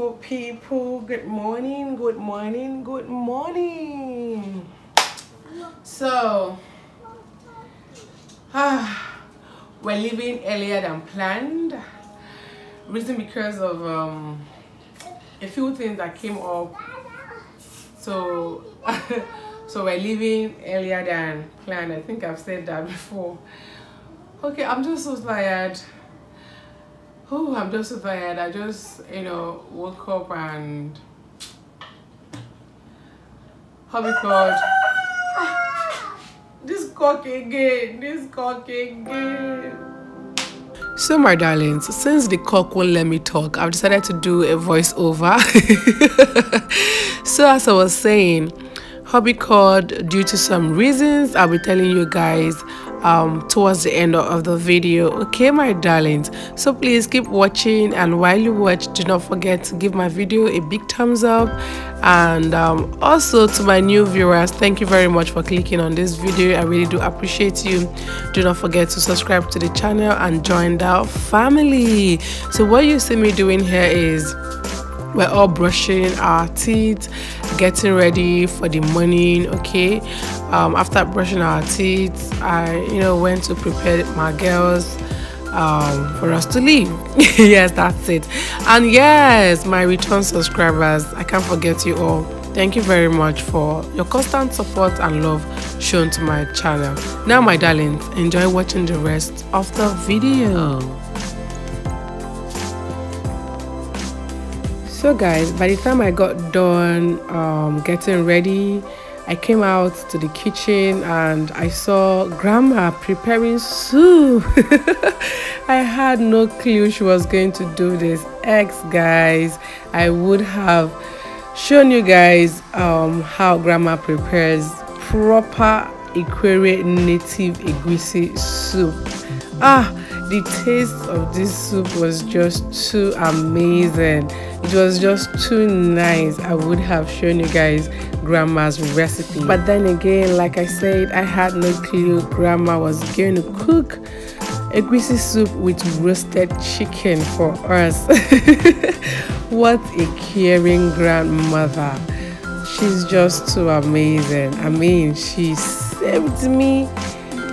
Beautiful people. Good morning, good morning, good morning. So, ah, we're leaving earlier than planned. Reason because of um, a few things that came up. So, so we're leaving earlier than planned. I think I've said that before. Okay, I'm just so tired oh i'm just so tired. I just you know woke up and we called? Ah, this cock again this cock again. So my darlings since the cock won't let me talk i've decided to do a voiceover. So as i was saying hobby called due to some reasons i'll be telling you guys um, towards the end of the video okay my darlings? So please keep watching and while you watch do not forget to give my video a big thumbs up. And um, also to my new viewers thank you very much for clicking on this video. I really do appreciate you. Do not forget to subscribe to the channel and join the family. So what you see me doing here is we're all brushing our teeth getting ready for the morning okay? Um, after brushing our teeth i you know went to prepare my girls um, for us to leave. Yes that's it. And yes my return subscribers i can't forget you all. Thank you very much for your constant support and love shown to my channel. Now my darlings enjoy watching the rest of the video so guys by the time i got done um, getting ready i came out to the kitchen and i saw grandma preparing soup. I had no clue she was going to do this. Eggs guys i would have shown you guys um, how grandma prepares proper Ikwerre native egusi soup. Ah the taste of this soup was just too amazing it was just too nice. I would have shown you guys grandma's recipe. But then again like i said i had no clue grandma was going to cook egusi soup with roasted chicken for us. What a caring grandmother. She's just too amazing. I mean she saved me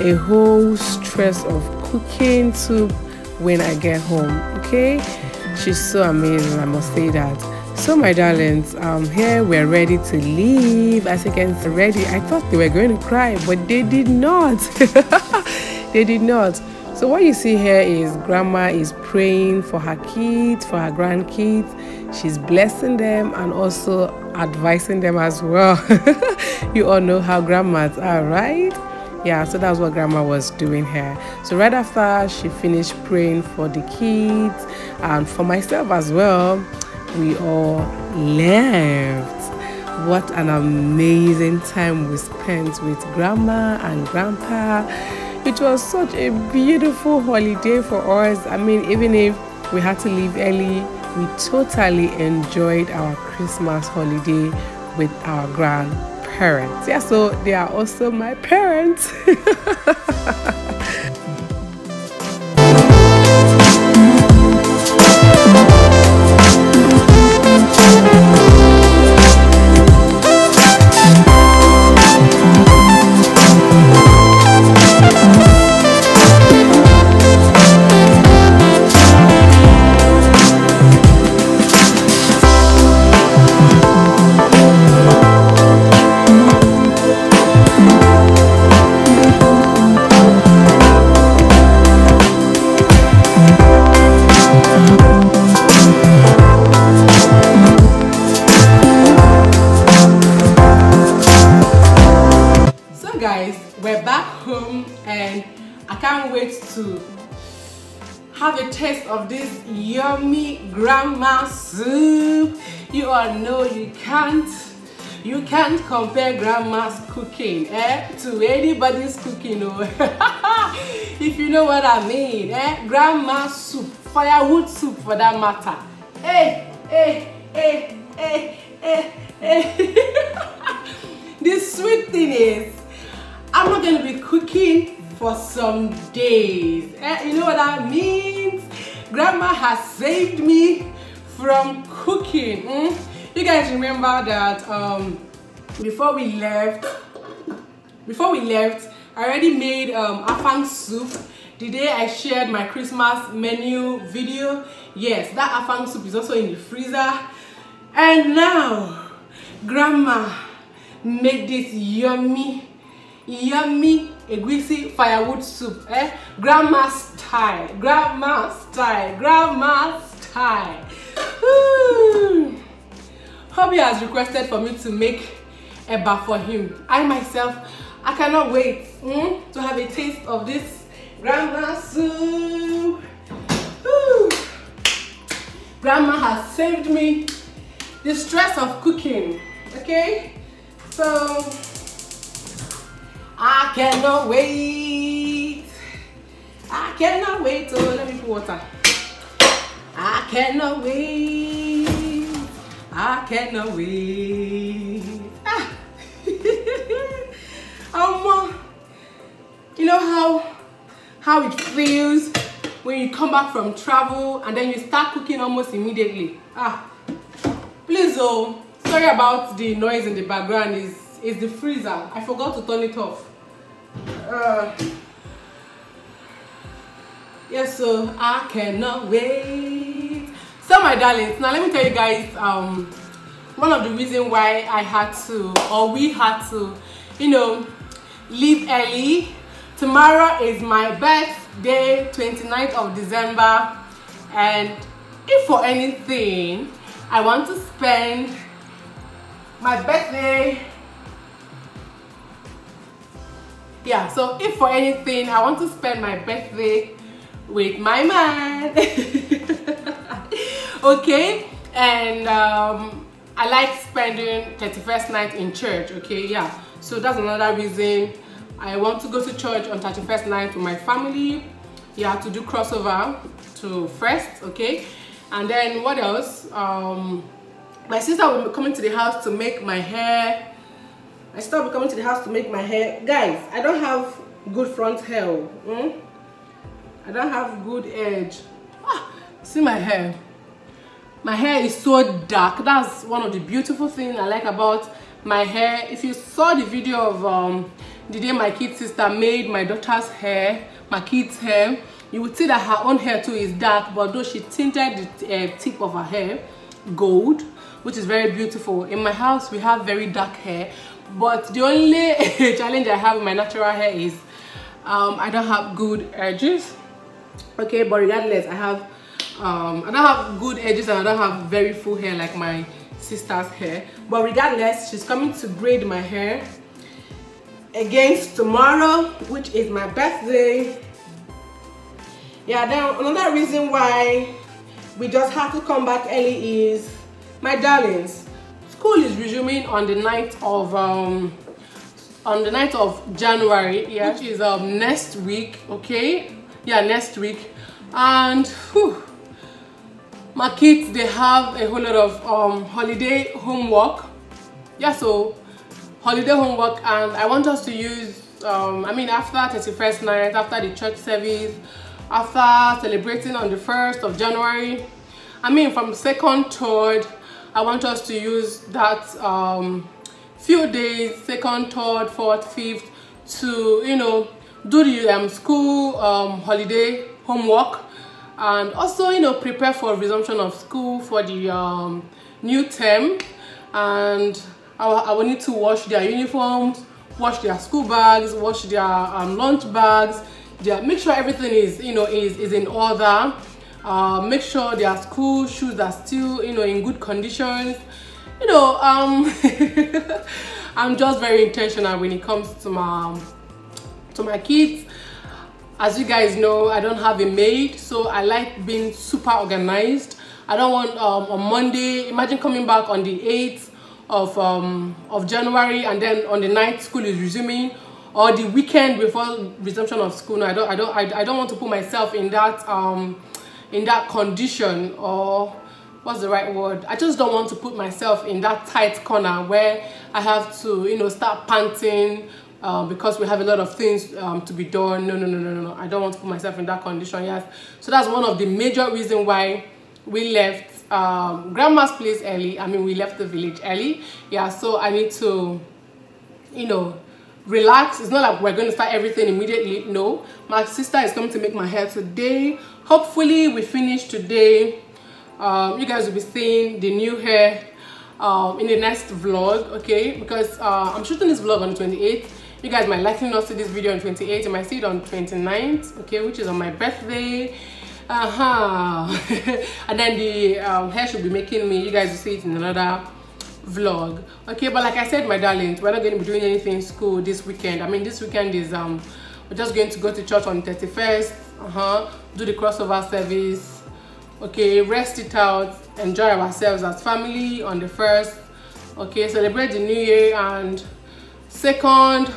a whole stress of cooking soup when I get home. Okay, she's so amazing. I must say that. So my darlings, um, here we're ready to leave. As you can see, ready. I thought they were going to cry, but they did not. they did not. So what you see here is grandma is praying for her kids, for her grandkids. She's blessing them and also advising them as well. you all know how grandmas are, right? Yeah so that's what grandma was doing here. So right after she finished praying for the kids and for myself as well we all left. What an amazing time we spent with grandma and grandpa. It was such a beautiful holiday for us. I mean even if we had to leave early we totally enjoyed our christmas holiday with our grand parents. Yeah, so they are also my parents. have a taste of this yummy grandma soup. You all know you can't you can't compare grandma's cooking eh, to anybody's cooking. Oh. if you know what I mean. Eh? Grandma soup, firewood soup for that matter. Hey, hey, hey, hey, hey, hey. the sweet thing is, I'm not going to be cooking for some days. Eh, you know what that means? Grandma has saved me from cooking. Mm? You guys remember that um, before we left, before we left, I already made um, afang soup the day I shared my Christmas menu video. Yes, that afang soup is also in the freezer. And now, grandma made this yummy, yummy egusi firewood soup. Eh? Grandma style, grandma style, grandma style. Ooh. Hobby has requested for me to make eba for him. I myself, I cannot wait mm, to have a taste of this grandma soup. Ooh. Grandma has saved me the stress of cooking. Okay, so I cannot wait. I cannot wait. Oh, let me put water. I cannot wait. I cannot wait. Ah. um, you know how how it feels when you come back from travel and then you start cooking almost immediately. Ah, please oh, sorry about the noise in the background. Is is the freezer? I forgot to turn it off. Uh, yes, so I cannot wait. So my darlings, now let me tell you guys um one of the reasons why I had to or we had to, you know, leave early. Tomorrow is my birthday, 29th of December, and if for anything, I want to spend my birthday yeah so if for anything i want to spend my birthday with my man. Okay and um i like spending 31st night in church okay yeah. So that's another reason i want to go to church on 31st night with my family. Yeah to do crossover to first okay. And then what else? Um my sister will be coming to the house to make my hair I stopped coming to the house to make my hair. Guys, I don't have good front hair. Mm? I don't have good edge. Ah, see my hair. My hair is so dark. That's one of the beautiful things I like about my hair. If you saw the video of um, the day my kid sister made my daughter's hair, my kid's hair, you would see that her own hair too is dark, but though she tinted the uh, tip of her hair gold, which is very beautiful. In my house, we have very dark hair, but the only challenge i have with my natural hair is um, i don't have good edges. Okay but regardless i have um, i don't have good edges and i don't have very full hair like my sister's hair. But regardless she's coming to braid my hair against tomorrow which is my birthday. Yeah then another reason why we just have to come back early is my darlings school is resuming on the night of um on the night of january. Yeah which is um next week okay? Yeah next week. And whew, my kids they have a whole lot of um holiday homework. Yeah so holiday homework and i want us to use um i mean after 31st night after the church service after celebrating on the 1st of january i mean from second third I want us to use that um, few days, second, third, fourth, fifth, to, you know, do the um, school um, holiday homework and also, you know, prepare for resumption of school for the um, new term. And I, I will need to wash their uniforms, wash their school bags, wash their um, lunch bags, their, make sure everything is, you know, is, is in order uh, make sure their school shoes are still you know in good conditions. You know um i'm just very intentional when it comes to my to my kids. As you guys know i don't have a maid so i like being super organized. I don't want um, on monday imagine coming back on the 8th of um of january and then on the night school is resuming or the weekend before resumption of school. No i don't i don't i, I don't want to put myself in that um in that condition or what's the right word i just don't want to put myself in that tight corner where i have to you know start panting uh, because we have a lot of things um, to be done no no no no no i don't want to put myself in that condition yes so that's one of the major reason why we left um, grandma's place early. I mean, we left the village early. Yeah, so I need to, you know, relax. It's not like we're going to start everything immediately. No, my sister is coming to make my hair today. Hopefully, we finish today. Um, you guys will be seeing the new hair um, in the next vlog, okay? Because uh, I'm shooting this vlog on the 28th. You guys might likely not see this video on 28th. You might see it on 29th, okay? Which is on my birthday. Uh-huh. and then the um, hair should be making me. You guys will see it in another vlog okay but like i said my darlings we're not going to be doing anything in school this weekend i mean this weekend is um we're just going to go to church on 31st uh-huh. Do the crossover service. Okay rest it out. Enjoy ourselves as family on the first. Okay celebrate the new year and second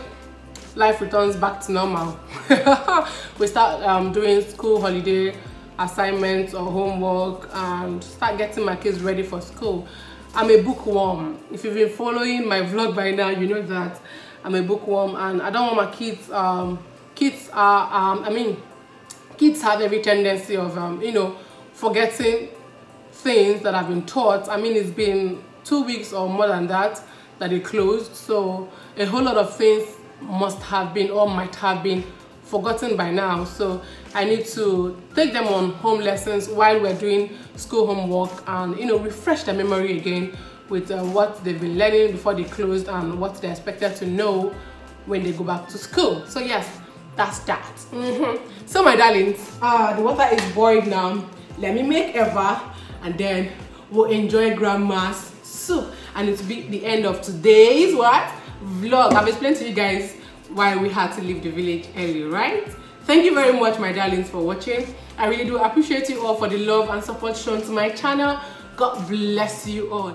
life returns back to normal. We start um, doing school holiday assignments or homework and start getting my kids ready for school. I'm a bookworm. If you've been following my vlog by now you know that i'm a bookworm and i don't want my kids um kids are um i mean kids have every tendency of um you know forgetting things that I've been taught. I mean, it's been two weeks or more than that that it closed. So a whole lot of things must have been or might have been forgotten by now. So I need to take them on home lessons while we're doing school homework and, you know, refresh their memory again with uh, what they've been learning before they closed and what they're expected to know when they go back to school. So yes, that's that. Mm -hmm. So my darlings, uh, the water is boiled now. Let me make eba and then we'll enjoy grandma's soup. And it'll be the end of today's what? Vlog. I've explained to you guys why we had to leave the village early right? Thank you very much my darlings for watching. I really do appreciate you all for the love and support shown to my channel. God bless you all